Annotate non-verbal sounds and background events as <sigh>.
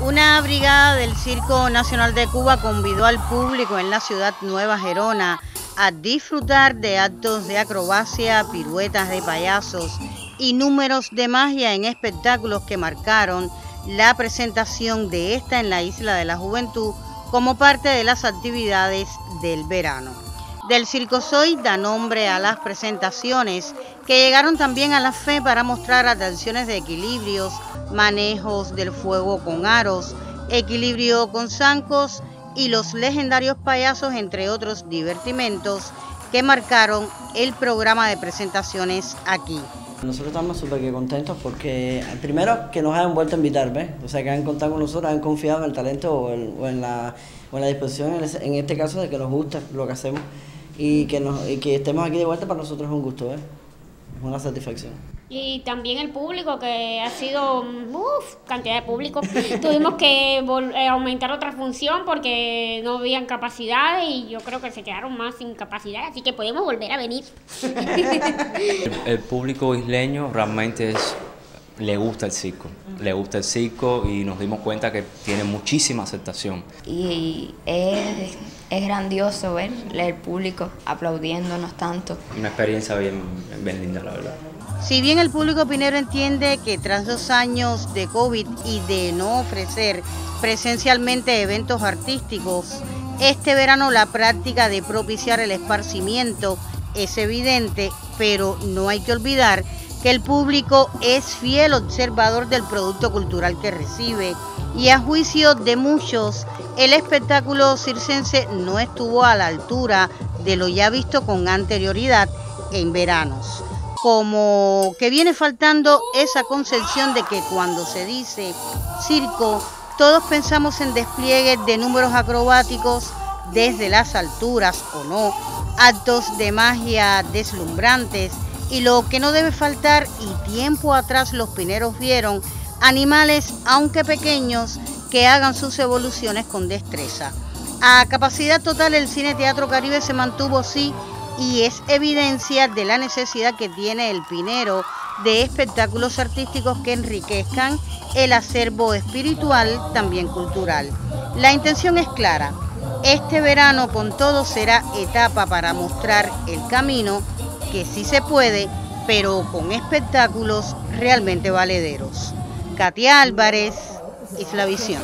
Una brigada del Circo Nacional de Cuba convidó al público en la ciudad Nueva Gerona a disfrutar de actos de acrobacia, piruetas de payasos y números de magia en espectáculos que marcaron la presentación de esta en la Isla de la Juventud como parte de las actividades del verano. Del Circo Soy da nombre a las presentaciones que llegaron también a la fe para mostrar atenciones de equilibrios, manejos del fuego con aros, equilibrio con zancos y los legendarios payasos, entre otros divertimentos que marcaron el programa de presentaciones aquí. Nosotros estamos súper contentos porque primero que nos hayan vuelto a invitar, ¿ves? O sea, que han contado con nosotros, han confiado en el talento o en, la, la, disposición, en, este caso, de que nos gusta lo que hacemos y que, nos, y que estemos aquí de vuelta para nosotros es un gusto, ¿ves? Es una satisfacción. Y también el público, que ha sido, uff, cantidad de público. <laughs> Tuvimos que eh, aumentar otra función porque no habían capacidad y yo creo que se quedaron más sin capacidad, así que podemos volver a venir. <laughs> el, público isleño realmente le gusta el circo, le gusta el circo y nos dimos cuenta que tiene muchísima aceptación. Y es, es grandioso ver el público aplaudiéndonos tanto. Una experiencia bien, bien linda, la verdad. Si bien el público pinero entiende que tras dos años de COVID y de no ofrecer presencialmente eventos artísticos, este verano la práctica de propiciar el esparcimiento es evidente, pero no hay que olvidar que el público es fiel observador del producto cultural que recibe y a juicio de muchos, el espectáculo circense no estuvo a la altura de lo ya visto con anterioridad en veranos. Como que viene faltando esa concepción de que cuando se dice circo, todos pensamos en despliegues de números acrobáticos desde las alturas o no, actos de magia deslumbrantes y lo que no debe faltar, y tiempo atrás los pineros vieron, animales, aunque pequeños, que hagan sus evoluciones con destreza. A capacidad total el Cine Teatro Caribe se mantuvo sí y es evidencia de la necesidad que tiene el Pinero de espectáculos artísticos que enriquezcan el acervo espiritual, también cultural. La intención es clara. Este verano con todo será etapa para mostrar el camino, que sí se puede, pero con espectáculos realmente valederos. Katy Álvarez, Isla Visión.